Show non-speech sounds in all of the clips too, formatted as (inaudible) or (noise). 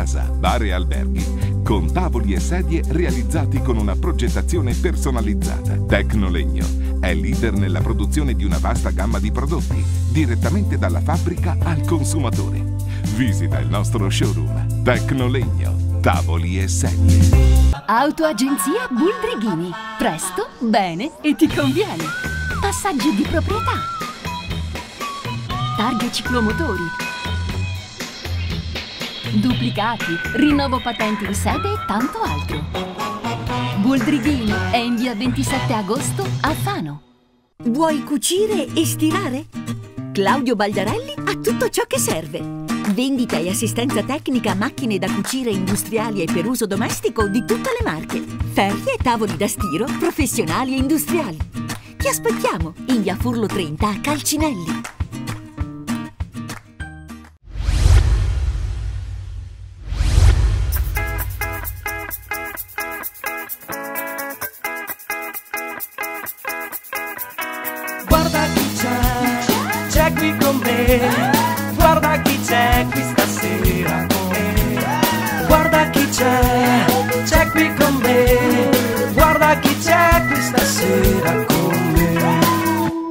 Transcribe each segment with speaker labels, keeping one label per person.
Speaker 1: Casa, bar e alberghi, con tavoli e sedie realizzati con una progettazione personalizzata. Tecnolegno è leader nella produzione di una vasta gamma di prodotti, direttamente dalla fabbrica al consumatore. Visita il nostro showroom Tecnolegno, tavoli e sedie.
Speaker 2: Autoagenzia Buldrighini. Presto, bene e ti conviene. Passaggi di proprietà. Targhe ciclomotori. Duplicati, rinnovo patenti in sede e tanto altro. Buldrighini è in via 27 agosto a Fano.
Speaker 3: Vuoi cucire e stirare? Claudio Baldarelli ha tutto ciò che serve. Vendita e assistenza tecnica a macchine da cucire industriali e per uso domestico di tutte le marche. Ferri e tavoli da stiro professionali e industriali. Ti aspettiamo in via Furlo 30 a Calcinelli.
Speaker 4: Qui con me. Guarda chi c'è qui stasera con me. Guarda chi c'è, c'è qui con me. Guarda chi c'è qui stasera con me.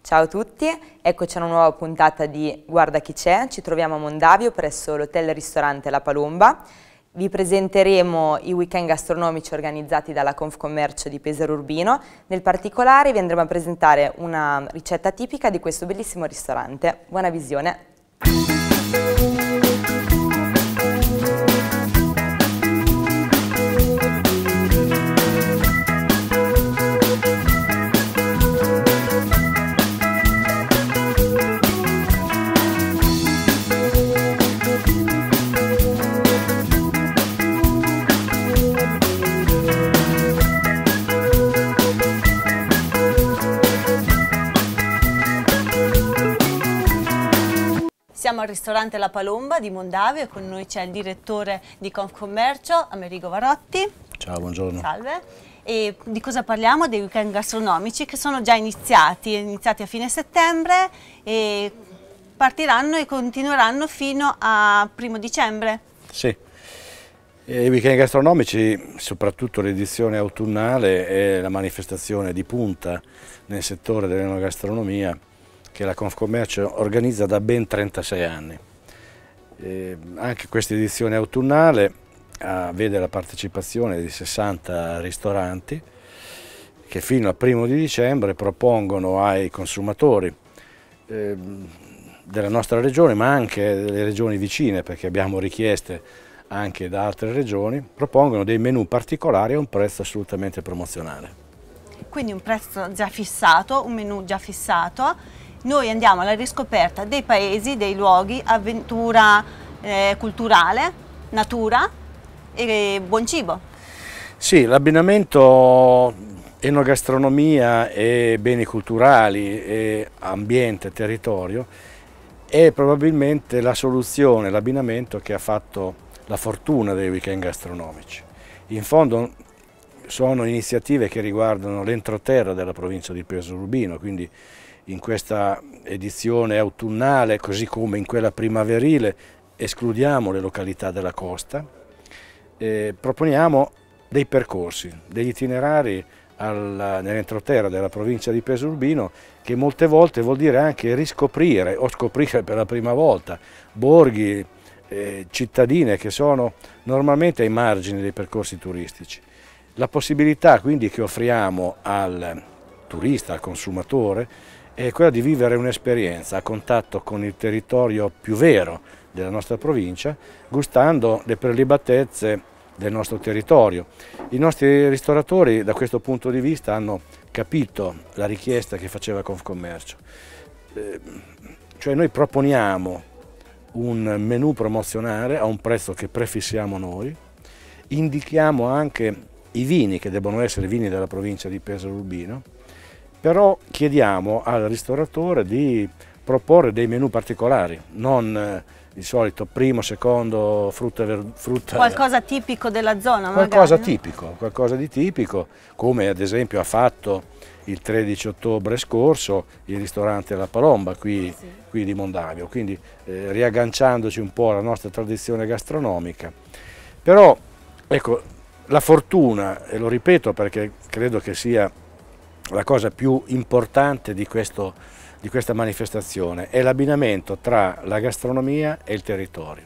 Speaker 5: Ciao a tutti, eccoci a una nuova puntata di Guarda chi c'è, ci troviamo a Mondavio presso l'hotel ristorante La Palomba. Vi presenteremo i weekend gastronomici organizzati dalla Confcommercio di Pesaro Urbino, nel particolare vi andremo a presentare una ricetta tipica di questo bellissimo ristorante. Buona visione!
Speaker 6: Al ristorante La Palomba di Mondavio e con noi c'è il direttore di Confcommercio, Amerigo Varotti.
Speaker 7: Ciao, buongiorno.
Speaker 6: Salve. E di cosa parliamo? Dei weekend gastronomici che sono già iniziati, iniziati a fine settembre e partiranno e continueranno fino a primo dicembre.
Speaker 7: Sì, i weekend gastronomici, soprattutto l'edizione autunnale, è la manifestazione di punta nel settore dell'enogastronomia che la Confcommercio organizza da ben 36 anni. E anche questa edizione autunnale ah, vede la partecipazione di 60 ristoranti che fino al primo di dicembre propongono ai consumatori eh, della nostra regione, ma anche delle regioni vicine, perché abbiamo richieste anche da altre regioni, propongono dei menù particolari a un prezzo assolutamente promozionale.
Speaker 6: Quindi un prezzo già fissato, un menù già fissato. Noi andiamo alla riscoperta dei paesi, dei luoghi, avventura eh, culturale, natura e buon cibo.
Speaker 7: Sì, l'abbinamento enogastronomia e beni culturali e ambiente, territorio è probabilmente la soluzione, l'abbinamento che ha fatto la fortuna dei weekend gastronomici. In fondo sono iniziative che riguardano l'entroterra della provincia di Pesaro Urbino, quindi in questa edizione autunnale, così come in quella primaverile, escludiamo le località della costa, eh, proponiamo dei percorsi, degli itinerari nell'entroterra della provincia di Pesaro Urbino che molte volte vuol dire anche riscoprire o scoprire per la prima volta borghi, eh, cittadine che sono normalmente ai margini dei percorsi turistici. La possibilità quindi che offriamo al turista, al consumatore, è quella di vivere un'esperienza a contatto con il territorio più vero della nostra provincia, gustando le prelibatezze del nostro territorio. I nostri ristoratori da questo punto di vista hanno capito la richiesta che faceva Confcommercio, eh, cioè noi proponiamo un menù promozionale a un prezzo che prefissiamo noi, indichiamo anche i vini che devono essere vini della provincia di Pesaro Urbino, però chiediamo al ristoratore di proporre dei menù particolari, non il solito primo, secondo, frutta, frutta
Speaker 6: Qualcosa tipico della zona
Speaker 7: Qualcosa
Speaker 6: magari,
Speaker 7: tipico, qualcosa di tipico, come ad esempio ha fatto il 13 ottobre scorso il ristorante La Palomba qui, sì. qui di Mondavio, quindi eh, riagganciandoci un po' alla nostra tradizione gastronomica. Però ecco, la fortuna, e lo ripeto perché credo che sia la cosa più importante di, questo, di questa manifestazione, è l'abbinamento tra la gastronomia e il territorio.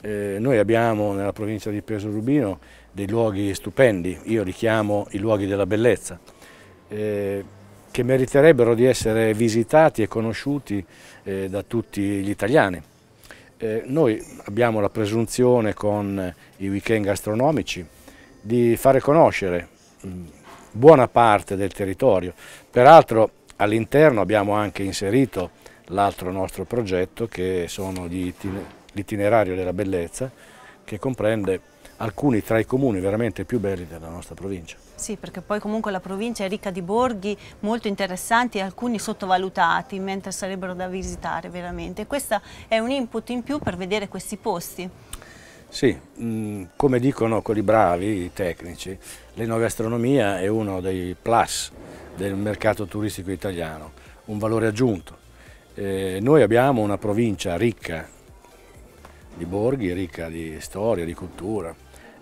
Speaker 7: Eh, noi abbiamo nella provincia di Peso Rubino dei luoghi stupendi, io li chiamo i luoghi della bellezza, eh, che meriterebbero di essere visitati e conosciuti eh, da tutti gli italiani. Eh, noi abbiamo la presunzione con i weekend gastronomici di fare conoscere mh, buona parte del territorio. Peraltro all'interno abbiamo anche inserito l'altro nostro progetto che sono l'itinerario della bellezza che comprende alcuni tra i comuni veramente più belli della nostra provincia.
Speaker 6: Sì, perché poi comunque la provincia è ricca di borghi molto interessanti e alcuni sottovalutati, mentre sarebbero da visitare veramente. Questo è un input in più per vedere questi posti.
Speaker 7: Sì, mm, come dicono quelli bravi, i tecnici, l'enogastronomia è uno dei plus del mercato turistico italiano, un valore aggiunto. Eh, noi abbiamo una provincia ricca di borghi, ricca di storia, di cultura,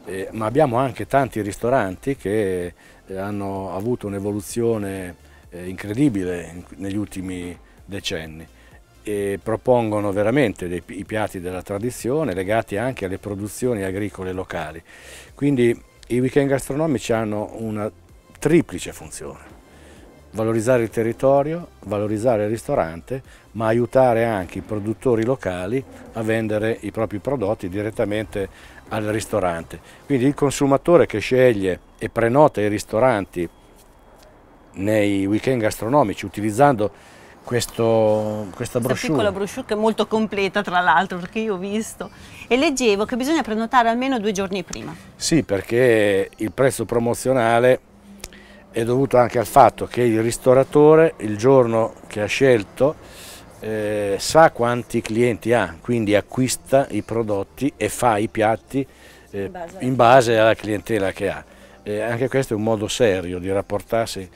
Speaker 7: eh, ma abbiamo anche tanti ristoranti che eh, hanno avuto un'evoluzione eh, incredibile in, negli ultimi decenni e propongono veramente dei, i piatti della tradizione legati anche alle produzioni agricole locali. Quindi i weekend gastronomici hanno una triplice funzione valorizzare il territorio, valorizzare il ristorante, ma aiutare anche i produttori locali a vendere i propri prodotti direttamente al ristorante. Quindi il consumatore che sceglie e prenota i ristoranti nei weekend gastronomici utilizzando questo, questa brochure. Questa
Speaker 6: piccola brochure che è molto completa tra l'altro perché io ho visto e leggevo che bisogna prenotare almeno due giorni prima.
Speaker 7: Sì perché il prezzo promozionale è dovuto anche al fatto che il ristoratore il giorno che ha scelto eh, sa quanti clienti ha, quindi acquista i prodotti e fa i piatti eh, in, base. in, base. alla clientela che ha. E anche questo è un modo serio di rapportarsi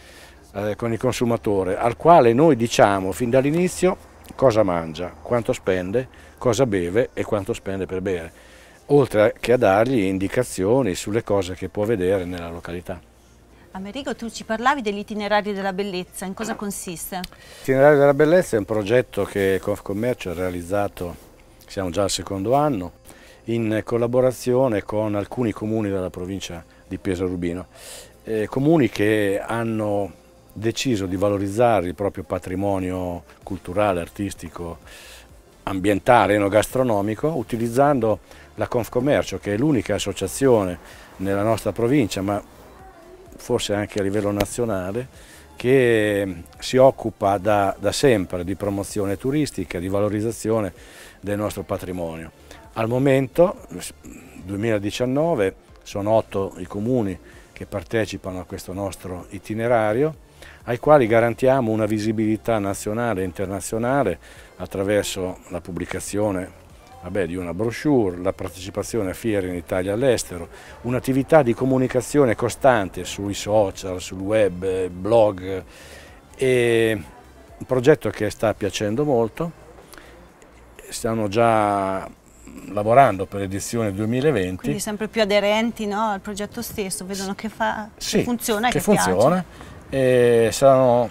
Speaker 7: eh, con il consumatore, al quale noi diciamo fin dall'inizio cosa mangia, quanto spende, cosa beve e quanto spende per bere, oltre che a dargli indicazioni sulle cose che può vedere nella località.
Speaker 6: Amerigo, tu ci parlavi dell'itinerario della bellezza, in cosa consiste?
Speaker 7: L'itinerario della bellezza è un progetto che Confcommercio ha realizzato, siamo già al secondo anno, in collaborazione con alcuni comuni della provincia di Pesaro Rubino, eh, comuni che hanno deciso di valorizzare il proprio patrimonio culturale, artistico, ambientale, enogastronomico, utilizzando la Confcommercio, che è l'unica associazione nella nostra provincia, ma forse anche a livello nazionale, che si occupa da, da sempre di promozione turistica, di valorizzazione del nostro patrimonio. Al momento, 2019, sono otto i comuni che partecipano a questo nostro itinerario, ai quali garantiamo una visibilità nazionale e internazionale attraverso la pubblicazione vabbè, di una brochure, la partecipazione a fiere in Italia e all'estero, un'attività di comunicazione costante sui social, sul web, blog, e un progetto che sta piacendo molto, stiamo già lavorando per l'edizione 2020.
Speaker 6: Quindi sempre più aderenti no, al progetto stesso, vedono che, fa,
Speaker 7: sì,
Speaker 6: che funziona e
Speaker 7: che,
Speaker 6: che
Speaker 7: funziona. E saranno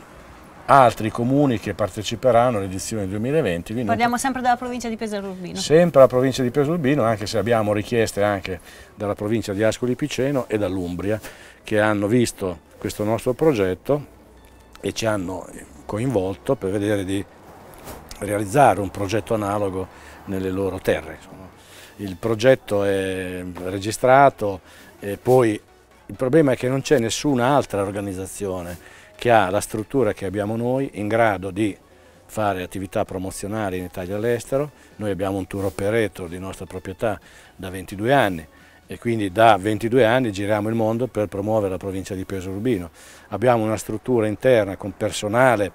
Speaker 7: altri comuni che parteciperanno all'edizione 2020.
Speaker 6: Parliamo sempre della provincia di Pesaro Urbino.
Speaker 7: Sempre la provincia di Pesaro Urbino, anche se abbiamo richieste anche dalla provincia di Ascoli Piceno e dall'Umbria, che hanno visto questo nostro progetto e ci hanno coinvolto per vedere di realizzare un progetto analogo nelle loro terre. Il progetto è registrato e poi il problema è che non c'è nessuna altra organizzazione che ha la struttura che abbiamo noi in grado di fare attività promozionali in Italia e all'estero. Noi abbiamo un tour operator di nostra proprietà da 22 anni e quindi da 22 anni giriamo il mondo per promuovere la provincia di Pesaro Urbino. Abbiamo una struttura interna con personale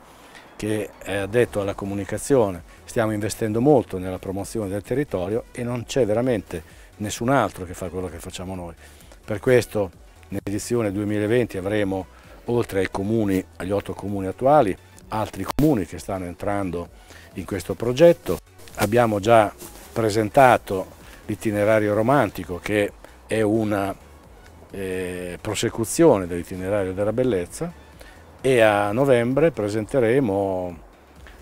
Speaker 7: che è addetto alla comunicazione, stiamo investendo molto nella promozione del territorio e non c'è veramente nessun altro che fa quello che facciamo noi. Per questo nell'edizione 2020 avremo, oltre ai comuni, agli otto comuni attuali, altri comuni che stanno entrando in questo progetto. Abbiamo già presentato l'itinerario romantico che è una eh, prosecuzione dell'itinerario della bellezza e a novembre presenteremo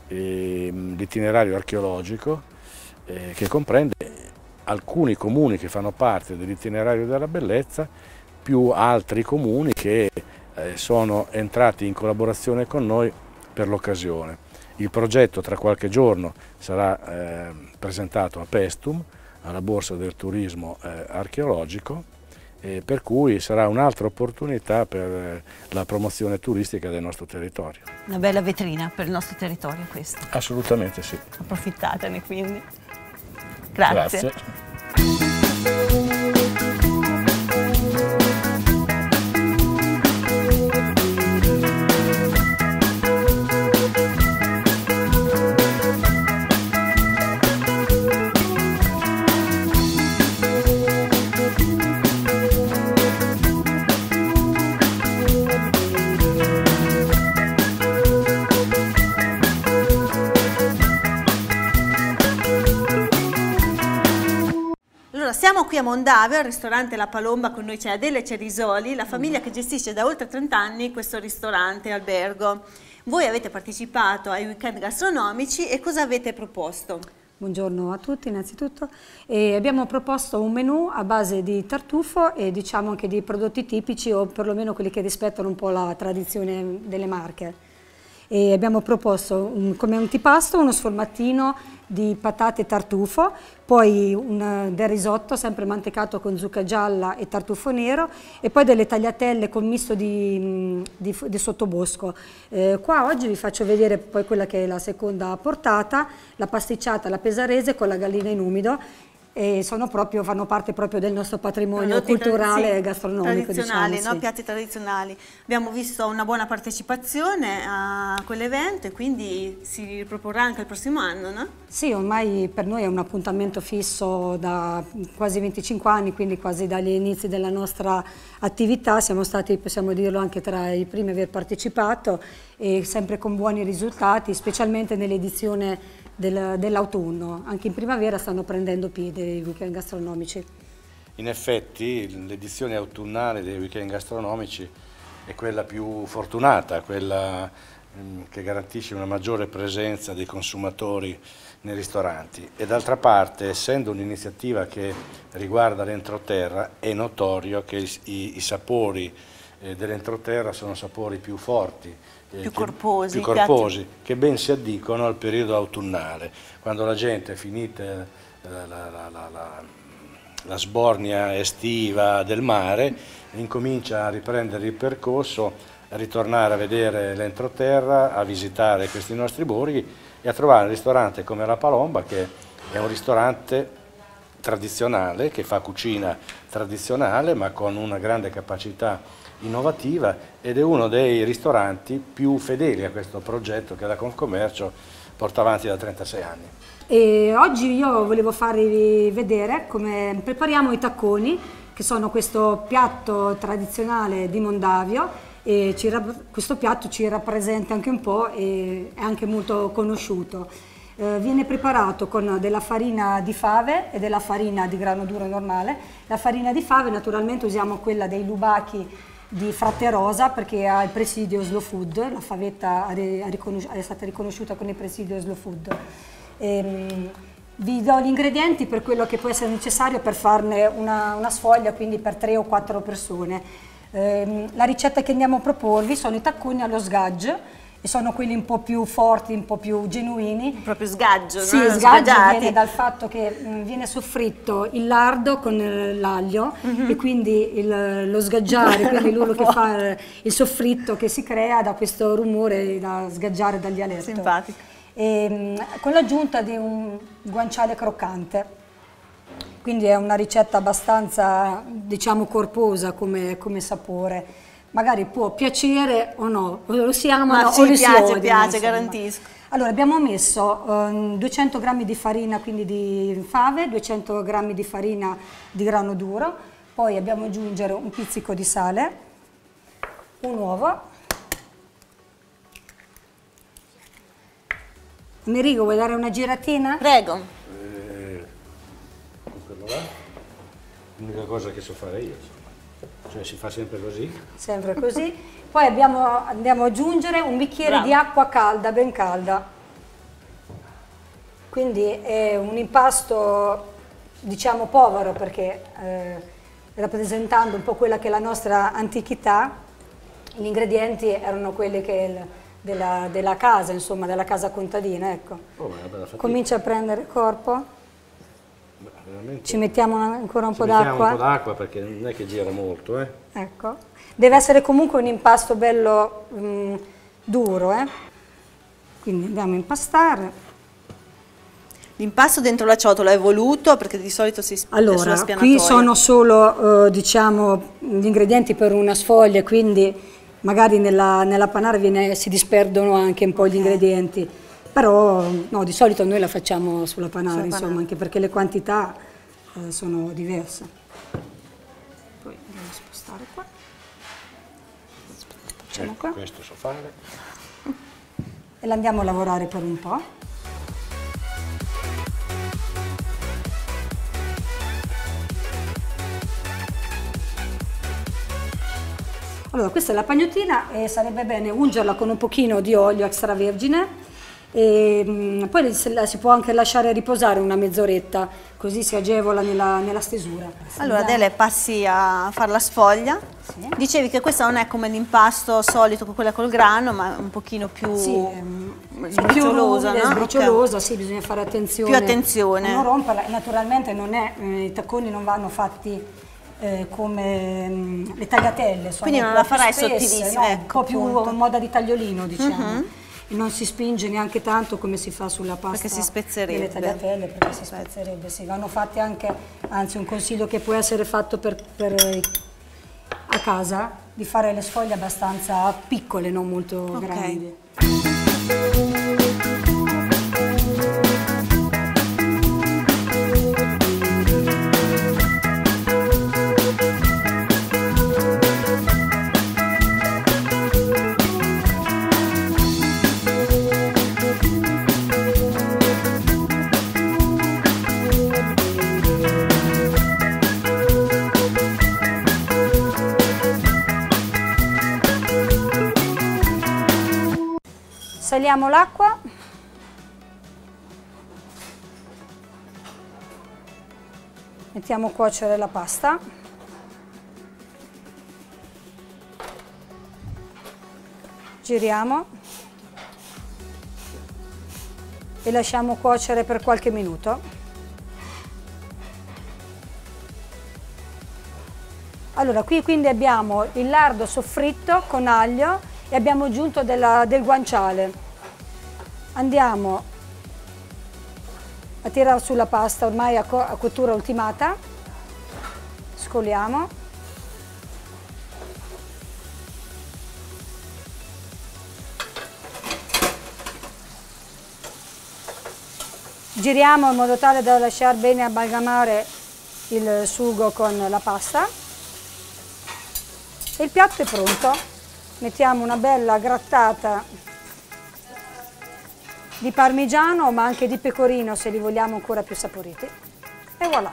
Speaker 7: eh, l'itinerario archeologico eh, che comprende alcuni comuni che fanno parte dell'itinerario della bellezza più altri comuni che eh, sono entrati in collaborazione con noi per l'occasione. Il progetto tra qualche giorno sarà eh, presentato a Pestum, alla Borsa del Turismo eh, Archeologico, per cui sarà un'altra opportunità per eh, la promozione turistica del nostro territorio.
Speaker 6: Una bella vetrina per il nostro territorio questo.
Speaker 7: Assolutamente sì.
Speaker 6: Approfittatene quindi. Grazie. Grazie. Qui a Mondave, al ristorante La Palomba, con noi c'è Adele Cerisoli, la famiglia che gestisce da oltre 30 anni questo ristorante albergo. Voi avete partecipato ai weekend gastronomici e cosa avete proposto?
Speaker 8: Buongiorno a tutti innanzitutto. E abbiamo proposto un menù a base di tartufo e diciamo anche di prodotti tipici o perlomeno quelli che rispettano un po' la tradizione delle marche. E abbiamo proposto un, come antipasto uno sformattino di patate tartufo, poi un, del risotto sempre mantecato con zucca gialla e tartufo nero e poi delle tagliatelle con misto di, di, di sottobosco. Eh, qua oggi vi faccio vedere poi quella che è la seconda portata, la pasticciata alla pesarese con la gallina in umido e proprio, fanno parte proprio del nostro patrimonio Prodotti culturale e gastronomico.
Speaker 6: Tradizionali,
Speaker 8: diciamo,
Speaker 6: no? sì. piatti tradizionali. Abbiamo visto una buona partecipazione a quell'evento e quindi si riproporrà anche il prossimo anno, no?
Speaker 8: Sì, ormai per noi è un appuntamento fisso da quasi 25 anni, quindi quasi dagli inizi della nostra attività. Siamo stati, possiamo dirlo, anche tra i primi a aver partecipato e sempre con buoni risultati, specialmente nell'edizione del, dell'autunno. Anche in primavera stanno prendendo piede i weekend gastronomici.
Speaker 7: In effetti l'edizione autunnale dei weekend gastronomici è quella più fortunata, quella mm, che garantisce una maggiore presenza dei consumatori nei ristoranti e d'altra parte essendo un'iniziativa che riguarda l'entroterra è notorio che i, i sapori eh, dell'entroterra sono sapori più forti
Speaker 6: più corposi,
Speaker 7: più corposi che ben si addicono al periodo autunnale, quando la gente è finita la, la, la, la sbornia estiva del mare, incomincia a riprendere il percorso, a ritornare a vedere l'entroterra, a visitare questi nostri borghi e a trovare un ristorante come La Palomba che è un ristorante tradizionale, che fa cucina tradizionale ma con una grande capacità innovativa ed è uno dei ristoranti più fedeli a questo progetto che la Confcommercio porta avanti da 36 anni.
Speaker 8: E oggi io volevo farvi vedere come prepariamo i tacconi, che sono questo piatto tradizionale di Mondavio e ci, questo piatto ci rappresenta anche un po' e è anche molto conosciuto. Eh, viene preparato con della farina di fave e della farina di grano duro normale. La farina di fave naturalmente usiamo quella dei lubachi di Fratte Rosa perché ha il presidio Slow Food, la favetta è stata riconosciuta con il presidio Slow Food. Ehm, vi do gli ingredienti per quello che può essere necessario per farne una, una sfoglia, quindi per tre o quattro persone. Ehm, la ricetta che andiamo a proporvi sono i tacconi allo sgaggio, e sono quelli un po' più forti, un po' più genuini.
Speaker 6: Proprio sgaggio,
Speaker 8: sì,
Speaker 6: no?
Speaker 8: sgaggio viene dal fatto che mh, mm, viene soffritto il lardo con eh, l'aglio mm -hmm. e quindi il, lo sgaggiare, quindi (laughs) l'uno che fa eh, il soffritto che si crea da questo rumore da sgaggiare dal dialetto.
Speaker 6: Simpatico.
Speaker 8: E, mh, mm, con l'aggiunta di un guanciale croccante. Quindi è una ricetta abbastanza, diciamo, corposa come, come sapore magari può piacere o no, o lo si amano
Speaker 6: Ma
Speaker 8: o
Speaker 6: sì,
Speaker 8: lo si
Speaker 6: piace,
Speaker 8: odiano,
Speaker 6: piace,
Speaker 8: insomma.
Speaker 6: garantisco.
Speaker 8: Allora, abbiamo messo ehm, 200 g di farina quindi di fave, 200 g di farina di grano duro, poi abbiamo aggiungere un pizzico di sale, un uovo. Amerigo, vuoi dare una giratina?
Speaker 6: Prego.
Speaker 7: Là, l'unica cosa che so fare io, insomma. Cioè si fa sempre così.
Speaker 8: Sempre così. Poi abbiamo, andiamo ad aggiungere un bicchiere
Speaker 6: Bravo.
Speaker 8: di acqua calda, ben calda. Quindi è un impasto, diciamo, povero perché eh, rappresentando un po' quella che è la nostra antichità, gli ingredienti erano quelli che il- della, della casa, insomma, della casa contadina, ecco.
Speaker 7: Oh.
Speaker 8: Comincia a prendere corpo,
Speaker 7: veramente.
Speaker 8: ci mettiamo una- ancora un
Speaker 7: Ci
Speaker 8: po'
Speaker 7: mettiamo
Speaker 8: d'acqua.
Speaker 7: un po' d'acqua perché non è che gira molto, eh.
Speaker 8: Ecco. Deve essere comunque un impasto bello mm, duro, eh? Quindi andiamo a impastare.
Speaker 6: L'impasto dentro la ciotola è voluto perché di solito si sulla
Speaker 8: Allora, qui sono solo, eh, diciamo, gli ingredienti per una sfoglia, quindi magari nella, nella panara viene- si disperdono anche un po' gli ingredienti. Però, no, di solito noi la facciamo sulla panara,
Speaker 6: Sulla
Speaker 8: insomma,
Speaker 6: panara.
Speaker 8: anche perché le quantità eh, sono diverse. Poi andiamo a spostare qua. Facciamo qua.
Speaker 7: Questo so fare.
Speaker 8: e la andiamo a lavorare per un po'. Allora, questa è la pagnottina e sarebbe bene ungerla con un pochino di olio extravergine e mm, poi si può anche lasciare riposare una mezz'oretta, così si agevola nella, nella stesura.
Speaker 6: Allora Adele passi a fare la sfoglia.
Speaker 8: Sì.
Speaker 6: Dicevi che questa non è come l'impasto solito con quella col grano, ma un pochino più
Speaker 8: Sì, ehm,
Speaker 6: sbriciolosa,
Speaker 8: ruvida,
Speaker 6: no?
Speaker 8: sbriciolosa, sì, bisogna fare attenzione.
Speaker 6: Più attenzione.
Speaker 8: Non romperla, naturalmente non è, eh, i tacconi non vanno fatti eh, come mm, le tagliatelle,
Speaker 6: Quindi non la
Speaker 8: più
Speaker 6: farai
Speaker 8: spesse,
Speaker 6: sottilissima,
Speaker 8: no,
Speaker 6: ecco,
Speaker 8: un po' più a moda di tagliolino, diciamo. E non si spinge neanche tanto come si fa sulla pasta
Speaker 6: Perché si spezzerebbe.
Speaker 8: delle tagliatelle, perché si spezzerebbe, sì. Vanno fatti anche, anzi un consiglio che può essere fatto per, per, eh, a casa, di fare le sfoglie abbastanza piccole, non molto
Speaker 6: Ok.
Speaker 8: grandi. Saliamo l'acqua. Mettiamo a cuocere la pasta. Giriamo e lasciamo cuocere per qualche minuto. Allora, qui quindi abbiamo il lardo soffritto con aglio e abbiamo aggiunto della- del guanciale. Andiamo a tirare sulla pasta ormai a, co- a cottura ultimata. Scoliamo. Giriamo in modo tale da lasciare bene amalgamare il sugo con la pasta. E il piatto è pronto. Mettiamo una bella grattata di parmigiano ma anche di pecorino se li vogliamo ancora più saporiti. E voilà!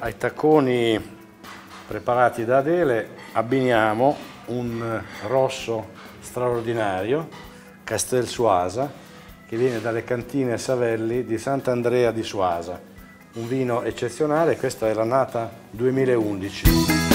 Speaker 7: Ai tacconi preparati da Adele abbiniamo un rosso straordinario, Castel Suasa, che viene dalle cantine Savelli di Sant'Andrea di Suasa. Un vino eccezionale, questa è la nata 2011.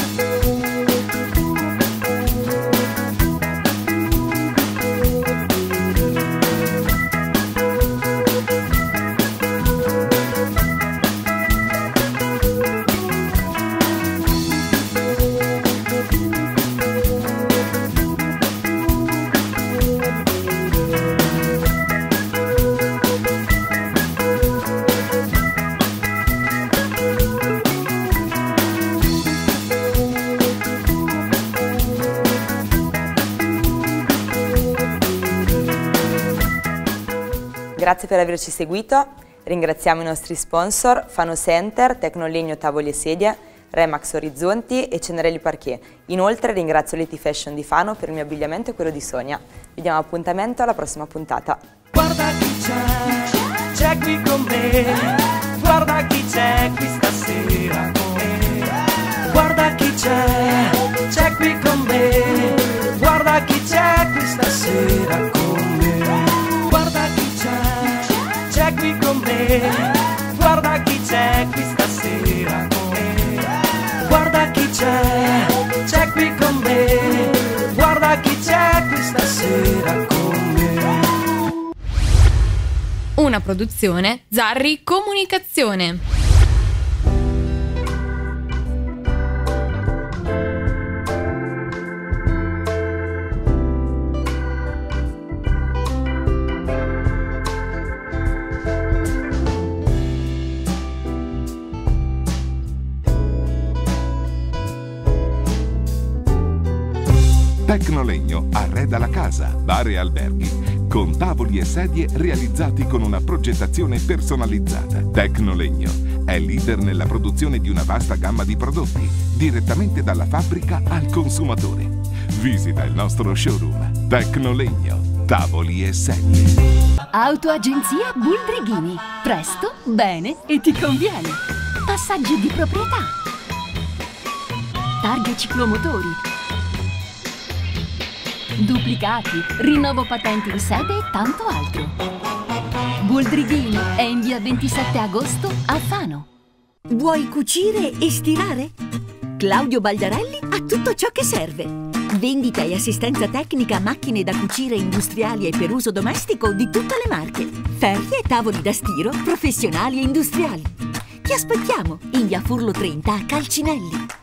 Speaker 5: Grazie per averci seguito, ringraziamo i nostri sponsor Fano Center, Tecnolegno Tavoli e Sedie, Remax Orizzonti e Cenerelli Parquet. Inoltre ringrazio Leti Fashion di Fano per il mio abbigliamento e quello di Sonia. Vi diamo appuntamento alla prossima puntata.
Speaker 4: Guarda chi c'è, c'è qui con me. Guarda chi c'è qui stasera con me. Guarda chi c'è, c'è qui con me. Guarda chi c'è qui stasera con me. Con me. Guarda chi c'è qui stasera con me. Guarda chi c'è, c'è qui con me. Guarda chi c'è qui stasera con me.
Speaker 9: Una produzione Zarri Comunicazione.
Speaker 1: Tecnolegno arreda la casa, bar e alberghi, con tavoli e sedie realizzati con una progettazione personalizzata. Tecnolegno è leader nella produzione di una vasta gamma di prodotti, direttamente dalla fabbrica al consumatore. Visita il nostro showroom. Tecnolegno, tavoli e sedie.
Speaker 2: Autoagenzia Buldrighini. Presto, bene e ti conviene. Passaggi di proprietà. Targhe ciclomotori. Duplicati, rinnovo patenti in sede e tanto altro. Buldrighini è in via 27 agosto a Fano.
Speaker 3: Vuoi cucire e stirare? Claudio Baldarelli ha tutto ciò che serve. Vendita e assistenza tecnica a macchine da cucire industriali e per uso domestico di tutte le marche. Ferri e tavoli da stiro professionali e industriali. Ti aspettiamo in via Furlo 30 a Calcinelli.